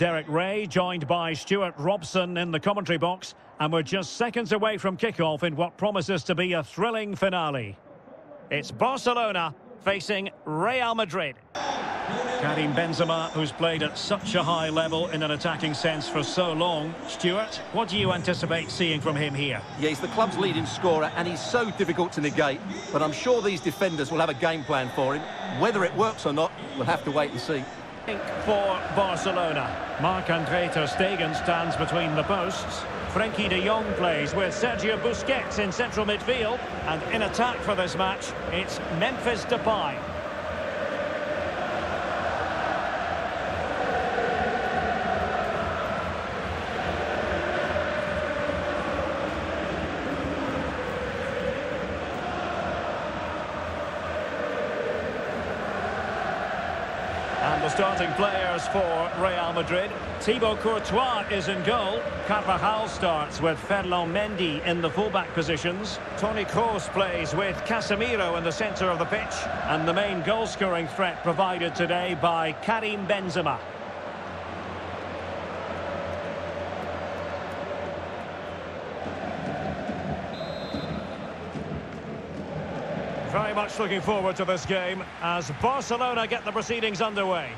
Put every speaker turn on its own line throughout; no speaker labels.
Derek Ray, joined by Stuart Robson in the commentary box, and we're just seconds away from kickoff in what promises to be a thrilling finale. It's Barcelona facing Real Madrid. Karim Benzema, who's played at such a high level in an attacking sense for so long. Stuart, what do you anticipate seeing from him here?
Yeah, he's the club's leading scorer, and he's so difficult to negate. But I'm sure these defenders will have a game plan for him. Whether it works or not, we'll have to wait and see
for Barcelona. Marc-Andre Ter Stegen stands between the posts. Frenkie de Jong plays with Sergio Busquets in central midfield. And in attack for this match, it's Memphis Depay. Starting players for Real Madrid. Thibaut Courtois is in goal. Carvajal starts with Ferland Mendy in the fullback positions. Toni Kroos plays with Casemiro in the centre of the pitch. And the main goal-scoring threat provided today by Karim Benzema. Very much looking forward to this game as Barcelona get the proceedings underway.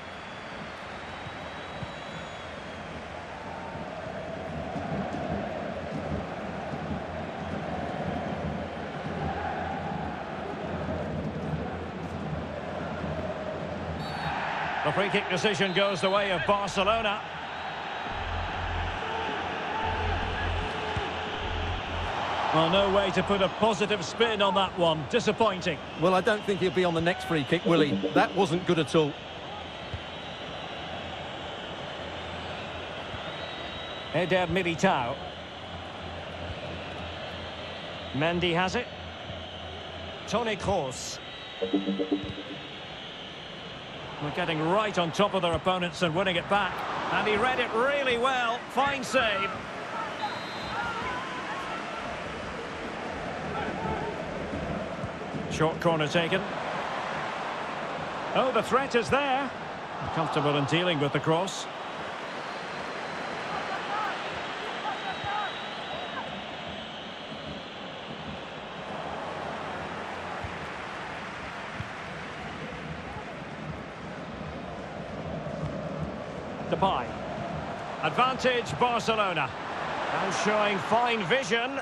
Free kick decision goes the way of Barcelona. Well, no way to put a positive spin on that one. Disappointing.
Well, I don't think he'll be on the next free kick, will he? That wasn't good at all.
Eder Militao. Mendy has it. Toni Kroos. We're getting right on top of their opponents and winning it back. And he read it really well. Fine save. Short corner taken. Oh, the threat is there. Comfortable in dealing with the cross. Depay. Advantage Barcelona. And showing fine vision.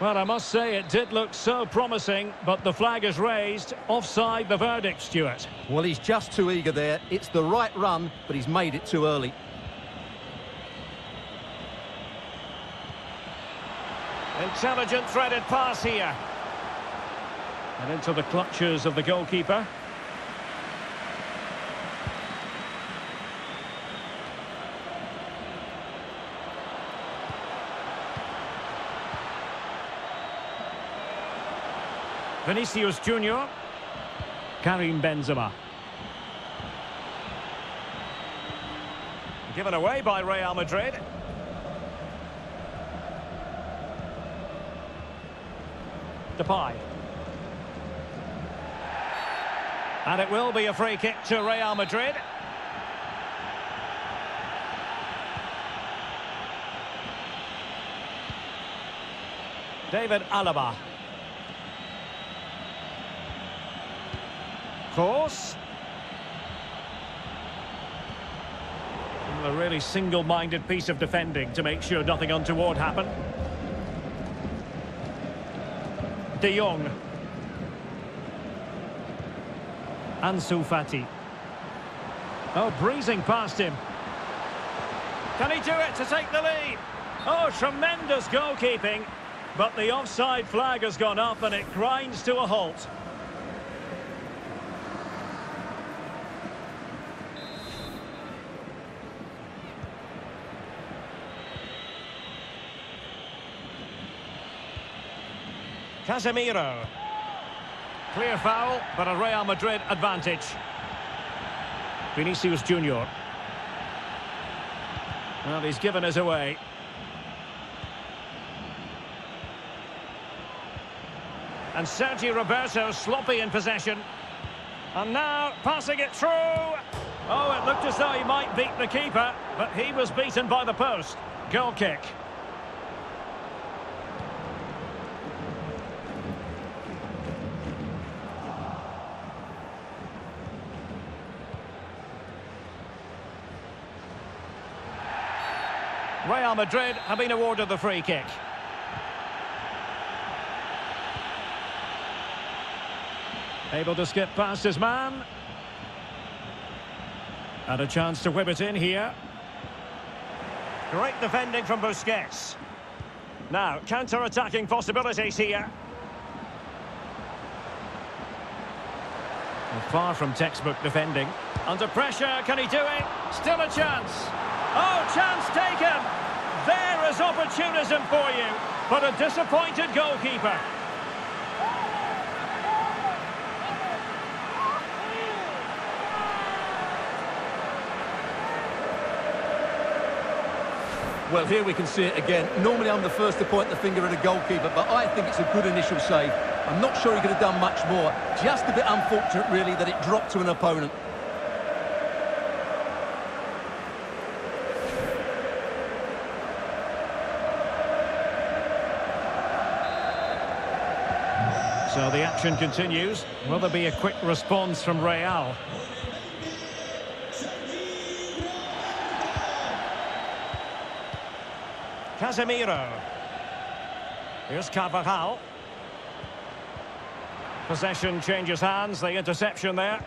Well, I must say it did look so promising, but the flag is raised. Offside the verdict, Stuart.
Well, he's just too eager there. It's the right run, but he's made it too early.
Intelligent threaded pass here. And into the clutches of the goalkeeper. Vinicius Junior. Karim Benzema. Given away by Real Madrid. Depay. And it will be a free kick to Real Madrid. David Alaba. Course. A really single-minded piece of defending to make sure nothing untoward happened. De Jong. Ansu Fati. Oh, breezing past him. Can he do it to take the lead? Oh, tremendous goalkeeping. But the offside flag has gone up and it grinds to a halt. Casemiro. Clear foul, but a Real Madrid advantage. Vinicius Junior. Well, he's given us away. And Sergio Roberto sloppy in possession. And now passing it through. Oh, it looked as though he might beat the keeper. but he was beaten by the post. Goal kick. Real Madrid have been awarded the free kick. Able to skip past his man. And a chance to whip it in here. Great defending from Busquets. Now, counter-attacking possibilities here. Well, far from textbook defending. Under pressure, can he do it? Still a chance. Oh, chance taken. There is opportunism for you. But a disappointed goalkeeper.
Well, here we can see it again. Normally I'm the first to point the finger at a goalkeeper, but I think it's a good initial save. I'm not sure he could have done much more. Just a bit unfortunate, really, that it dropped to an opponent.
So the action continues. Will there be a quick response from Real? Casemiro. Here's Carvajal. Possession changes hands, the interception there.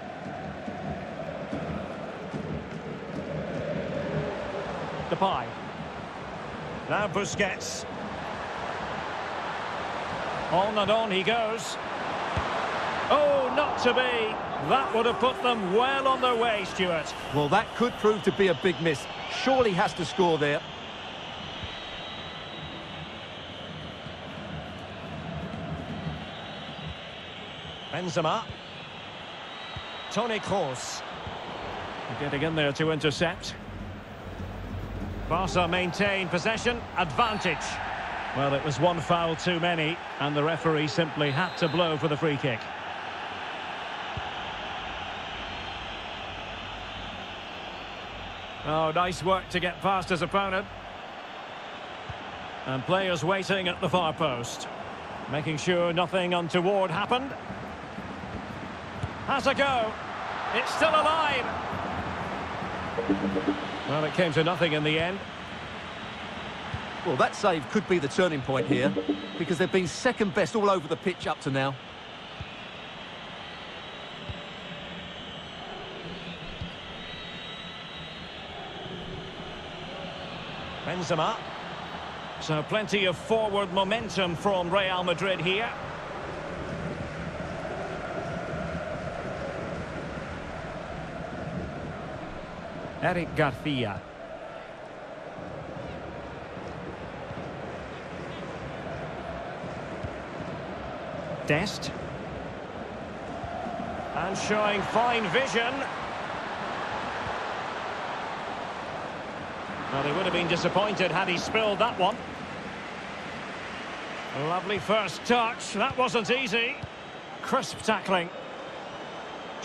Depay. Now Busquets. On and on he goes. Oh, not to be. That would have put them well on their way, Stuart.
Well, that could prove to be a big miss. Surely has to score there.
Benzema. Toni Kroos. Getting in there to intercept. Barca maintain possession, advantage. Well, it was one foul too many, and the referee simply had to blow for the free kick. Oh, nice work to get past his opponent. And players waiting at the far post. Making sure nothing untoward happened. Has a go. It's still alive. Well, it came to nothing in the end.
Well, that save could be the turning point here, because they've been second best all over the pitch up to now.
Benzema. So plenty of forward momentum from Real Madrid here. Eric Garcia. Dest. And showing fine vision. Well, they would have been disappointed had he spilled that one. Lovely first touch. That wasn't easy. Crisp tackling.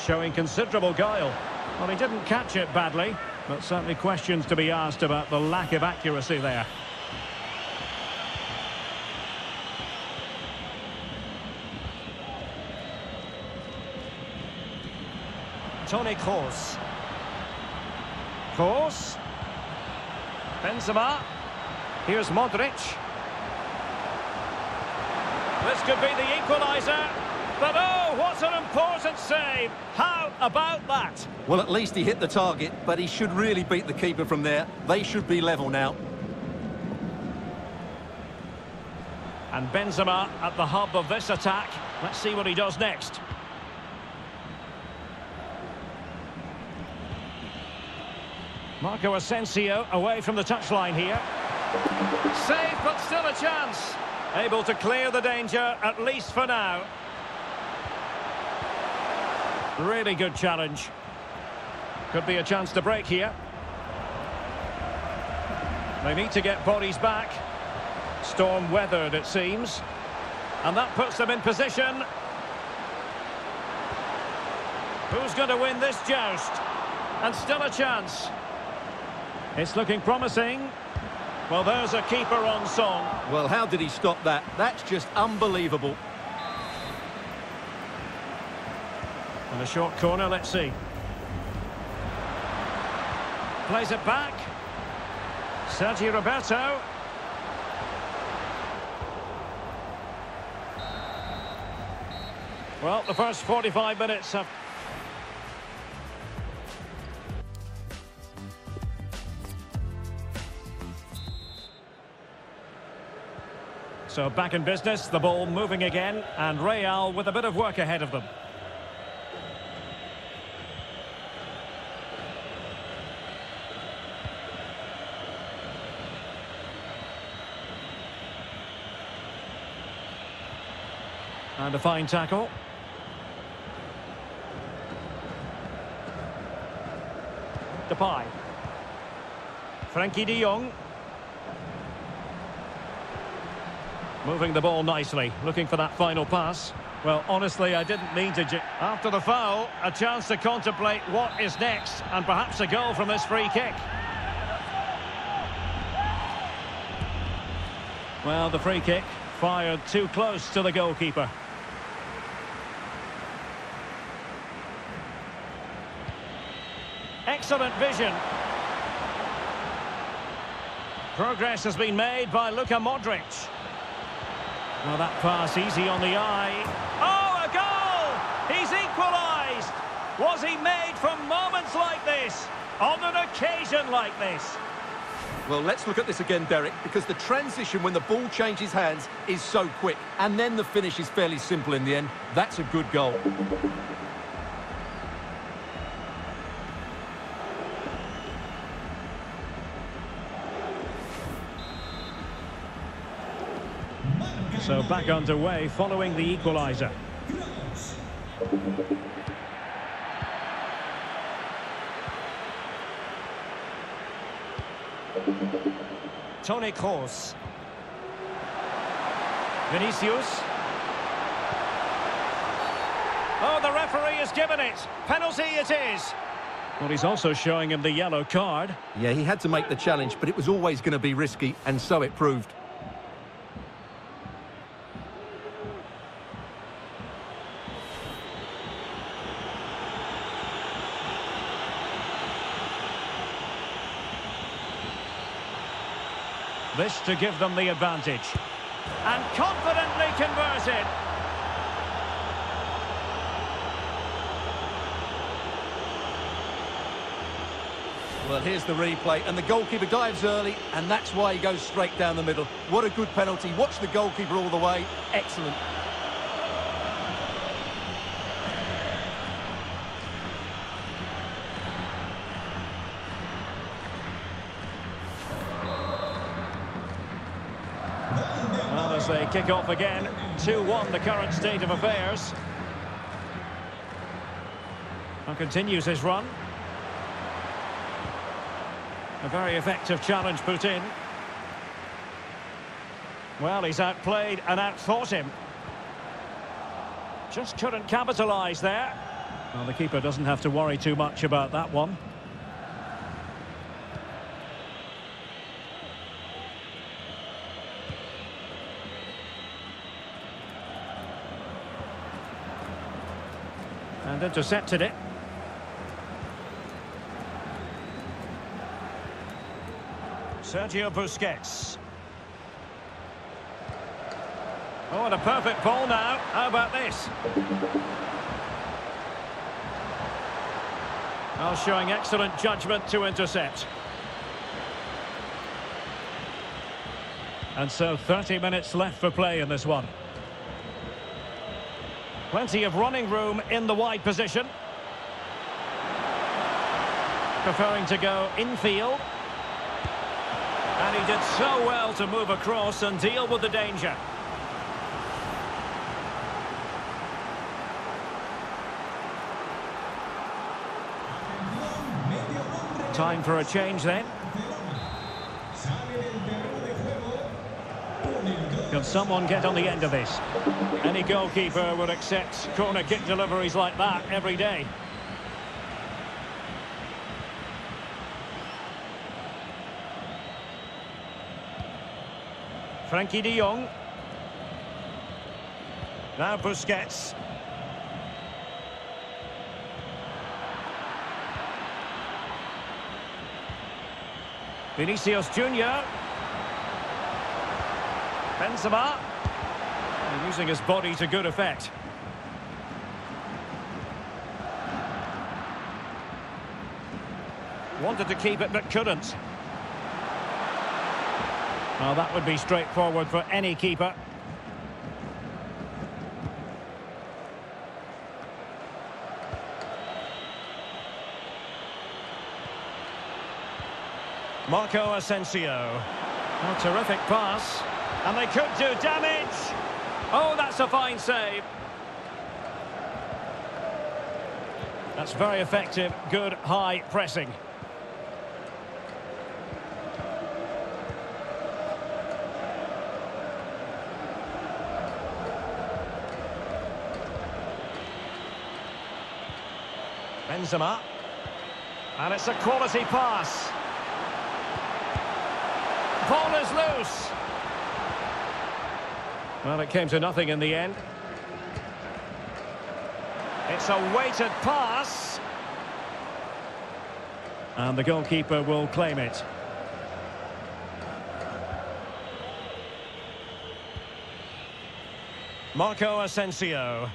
Showing considerable guile. Well, he didn't catch it badly, but certainly questions to be asked about the lack of accuracy there. Toni Kroos. Kroos. Benzema. Here's Modric. This could be the equaliser. But oh, what an important save. How about that?
Well, at least he hit the target, but he should really beat the keeper from there. They should be level now.
And Benzema at the hub of this attack. Let's see what he does next. Marco Asensio away from the touchline here. Save, but still a chance. Able to clear the danger, at least for now. Really good challenge. Could be a chance to break here. They need to get bodies back. Storm weathered, it seems. And that puts them in position. Who's going to win this joust? And still a chance. It's looking promising. Well, there's a keeper on song.
Well, how did he stop that? That's just unbelievable.
And a short corner, let's see. Plays it back. Sergio Roberto. Well, the first 45 minutes have... So back in business, the ball moving again, and Real with a bit of work ahead of them. And a fine tackle. Depay. Frenkie de Jong. Moving the ball nicely, looking for that final pass. Well, honestly, I didn't mean to... After the foul, a chance to contemplate what is next, and perhaps a goal from this free kick. Well, the free kick fired too close to the goalkeeper. Excellent vision. Progress has been made by Luka Modric. Well, that pass easy on the eye. Oh, a goal! He's equalised! Was he made from moments like this? On an occasion like this?
Well, let's look at this again, Derek, because the transition when the ball changes hands is so quick, and then the finish is fairly simple in the end. That's a good goal.
So back underway following the equaliser. Toni Kroos. Vinicius. Oh, the referee has given it. Penalty it is. Well, he's also showing him the yellow card.
Yeah, he had to make the challenge, but it was always going to be risky, and so it proved.
To give them the advantage. And confidently converted.
Well, here's the replay, and the goalkeeper dives early, and that's why he goes straight down the middle. What a good penalty. Watch the goalkeeper all the way. Excellent.
Well, as they kick off again, 2-1 the current state of affairs. And continues his run. A very effective challenge put in. Well, he's outplayed and outthought him. Just couldn't capitalise there. Well, the keeper doesn't have to worry too much about that one. And intercepted it. Sergio Busquets. Oh, and a perfect ball now. How about this? Oh, showing excellent judgment to intercept. And so 30 minutes left for play in this one. Plenty of running room in the wide position. Preferring to go infield. And he did so well to move across and deal with the danger. Time for a change then. Someone get on the end of this? Any goalkeeper would accept corner kick deliveries like that every day. Frenkie de Jong. Now Busquets. Vinicius Junior. Benzema. Using his body to good effect. Wanted to keep it but couldn't. Well, that would be straightforward for any keeper. Marco Asensio. A terrific pass. And they could do damage. Oh, that's a fine save. That's very effective, good high pressing. Benzema. And it's a quality pass. Ball is loose. Well, it came to nothing in the end. It's a weighted pass. And the goalkeeper will claim it. Marco Asensio.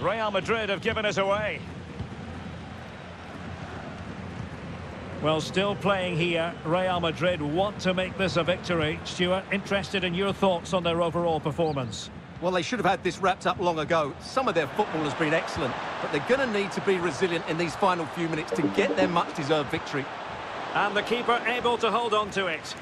Real Madrid have given us away. Well, still playing here, Real Madrid want to make this a victory. Stuart, interested in your thoughts on their overall performance?
Well, they should have had this wrapped up long ago. Some of their football has been excellent, but they're going to need to be resilient in these final few minutes to get their much-deserved victory.
And the keeper able to hold on to it.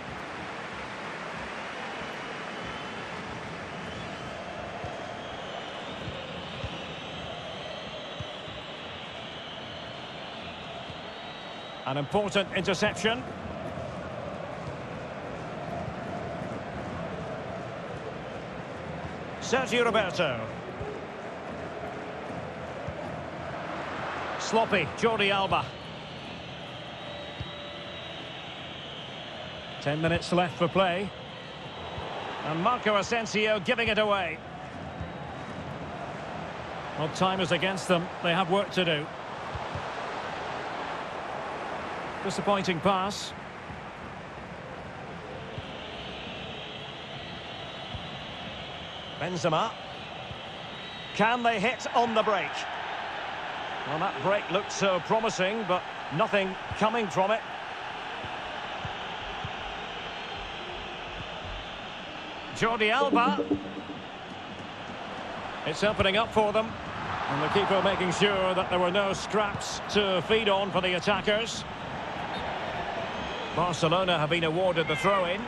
An important interception. Sergio Roberto. Sloppy, Jordi Alba. Ten minutes left for play. And Marco Asensio giving it away. Well, time is against them. They have work to do. Disappointing pass. Benzema. Can they hit on the break? Well, that break looked so promising, but nothing coming from it. Jordi Alba. It's opening up for them. And the keeper making sure that there were no scraps to feed on for the attackers. Barcelona have been awarded the throw-in.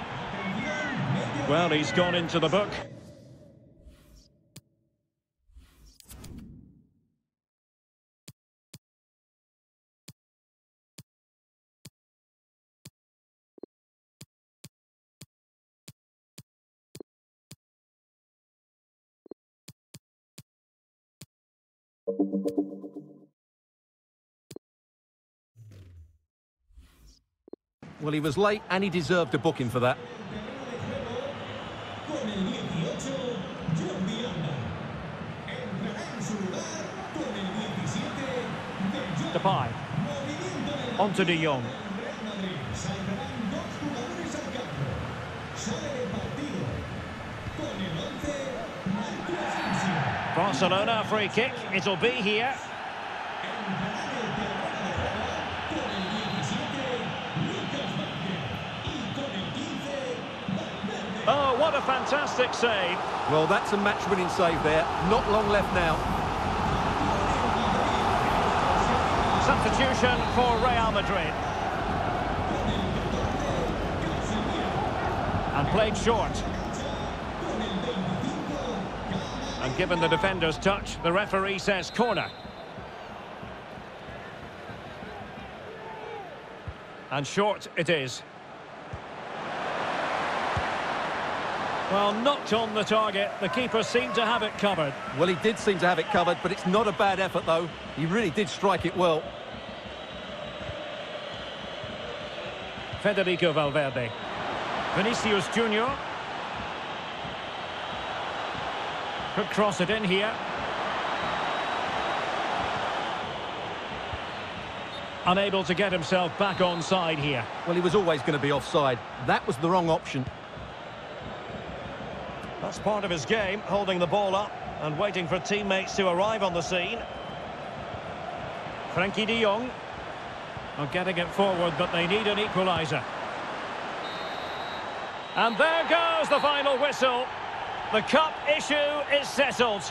Well, he's gone into the book.
Well, he was late and he deserved a booking for that.
Depay. On to De Jong. Barcelona free kick. It'll be here. Oh, what a fantastic save.
Well, that's a match-winning save there. Not long left now.
Substitution for Real Madrid. And played short. And given the defender's touch, the referee says corner. And short it is. Well, knocked on the target. The keeper seemed to have it covered.
Well, he did seem to have it covered, but it's not a bad effort, though. He really did strike it well.
Federico Valverde. Vinicius Junior. Could cross it in here. Unable to get himself back on side here.
Well, he was always going to be offside. That was the wrong option.
That's part of his game, holding the ball up and waiting for teammates to arrive on the scene. Frenkie de Jong. Are getting it forward, but they need an equaliser. And there goes the final whistle. The cup issue is settled.